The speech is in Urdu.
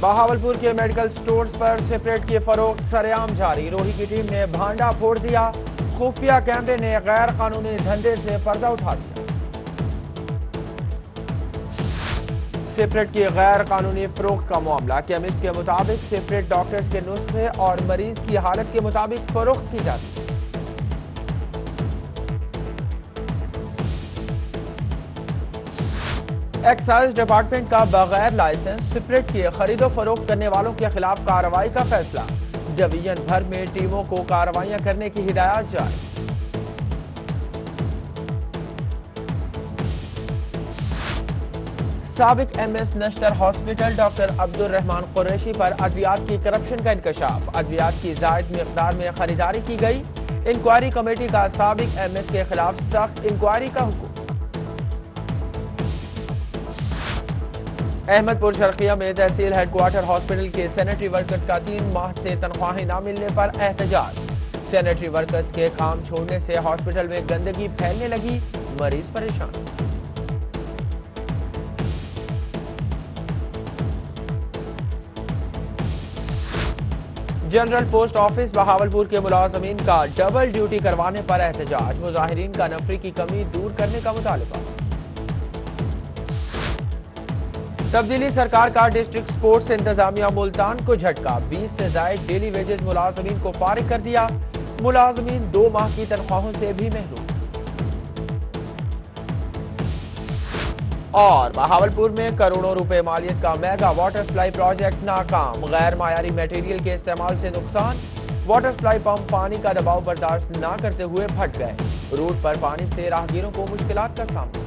بہاولپور کے میڈیکل سٹورز پر سپریٹ کی فروخت سریام جاری۔ روہی کی ٹیم نے بھانڈا پھوڑ دیا۔ خفیہ کیمرے نے غیر قانونی دھندے سے پردہ اٹھا دیا۔ سپریٹ کی غیر قانونی فروخت کا معاملہ۔ کیمسٹ کے مطابق سپریٹ ڈاکٹرز کے نسخے اور مریض کی حالت کے مطابق فروخت کی جاتی۔ ہے ایکسائز ڈپارٹمنٹ کا بغیر لائسنس سپریٹ کی خرید و فروخت کرنے والوں کے خلاف کارروائی کا فیصلہ۔ ڈویژن بھر میں ٹیموں کو کارروائیاں کرنے کی ہدایات جاری۔ سابق M S Nishtar hospital doctor Abdur Rahman Qureshi پر ادویات کی کرپشن کا انکشاف۔ ادویات کی زائد مقدار میں خریداری کی گئی۔ انکوائری کمیٹی کا سابق ایم ایس کے خلاف سخت انکوائری کا حکم۔ احمد پور شرقیہ میں تحصیل ہیڈ کوارٹر ہاسپٹل کے سینیٹری ورکرز کا تین ماہ سے تنخواہیں نہ ملنے پر احتجاج۔ سینیٹری ورکرز کے کام چھوڑنے سے ہاسپٹل میں گندگی پھیلنے لگی، مریض پریشان۔ جنرل پوسٹ آفس بہاولپور کے ملازمین کا ڈبل ڈیوٹی کروانے پر احتجاج۔ مظاہرین کا نفری کی کمی دور کرنے کا مطالبہ۔ تبدیلی سرکار کا ڈسٹرکٹ سپورٹس انتظامیہ ملتان کو جھٹکا۔ بیس سے زائد ڈیلی ویجز ملازمین کو فارغ کر دیا۔ ملازمین دو ماہ کی تنخواہوں سے بھی محروم۔ اور بہاولپور میں کروڑوں روپے مالیت کا میگا واٹر سپلائی پروجیکٹ ناکام۔ غیر معیاری میٹیریل کے استعمال سے نقصان۔ واٹر سپلائی پمپ پانی کا دباؤ برداشت نہ کرتے ہوئے پھٹ گئے۔ روٹ پر پانی سے راہگیروں کو مشکلات کا سامنا۔